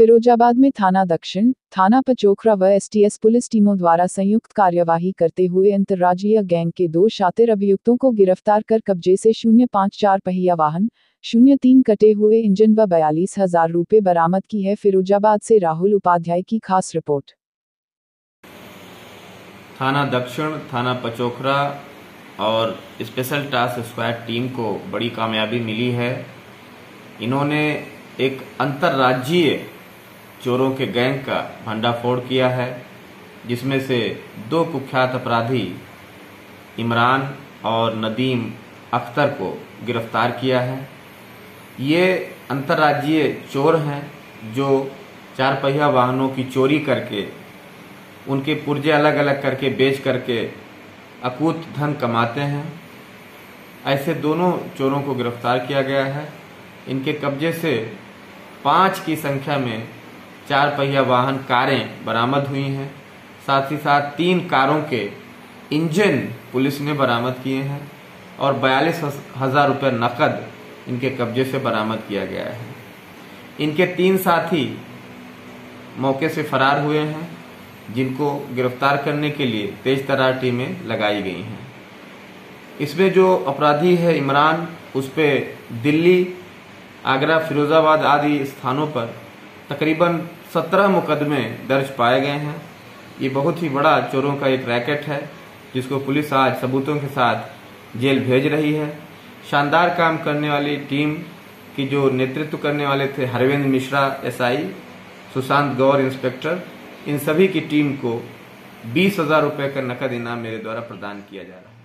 फिरोजाबाद में थाना दक्षिण, थाना पचोखरा व एसटीएस पुलिस टीमों द्वारा संयुक्त कार्यवाही करते हुए अंतर्राज्यीय गैंग के दो शातिर अभियुक्तों को गिरफ़्तार कर कब्जे से शून्य पाँच चार पहिया वाहन, शून्य तीन कटे हुए इंजन व बयालीस हज़ार रूपए बरामद की है, फिरोजाबाद से राहुल उपाध्याय की खास रिपोर्ट। थाना दक्षिण, थाना पचोखरा और स्पेशल टास्क स्क्वाड टीम को बड़ी कामयाबी मिली है। इन्होंने एक अंतर्राज्यीय चोरों के गैंग का भंडाफोड़ किया है, जिसमें से दो कुख्यात अपराधी, इमरान और नदीम अख्तर को गिरफ़्तार किया है। ये अंतर्राज्यीय चोर हैं, जो चार पहिया वाहनों की चोरी करके, उनके पुर्जे अलग अलग करके बेच करके अकूत धन कमाते हैं। ऐसे दोनों चोरों को गिरफ़्तार किया गया है। इनके कब्जे से पाँच की संख्या में चार पहिया वाहन कारें बरामद हुई हैं। साथ ही साथ तीन कारों के इंजन पुलिस ने बरामद किए हैं और बयालीस हज़ार रुपये नकद इनके कब्जे से बरामद किया गया है। इनके तीन साथी मौके से फरार हुए हैं, जिनको गिरफ़्तार करने के लिए तेज तरार टीमें लगाई गई हैं। इसमें जो अपराधी है इमरान, उस पर दिल्ली, आगरा, फिरोजाबाद आदि स्थानों पर तकरीबन सत्रह मुकदमे दर्ज पाए गए हैं। ये बहुत ही बड़ा चोरों का एक रैकेट है, जिसको पुलिस आज सबूतों के साथ जेल भेज रही है। शानदार काम करने वाली टीम की जो नेतृत्व करने वाले थे हरविंद मिश्रा, एसआई, सुशांत गौर, इंस्पेक्टर, इन सभी की टीम को बीस हज़ार रुपये का नकद इनाम मेरे द्वारा प्रदान किया जा रहा है।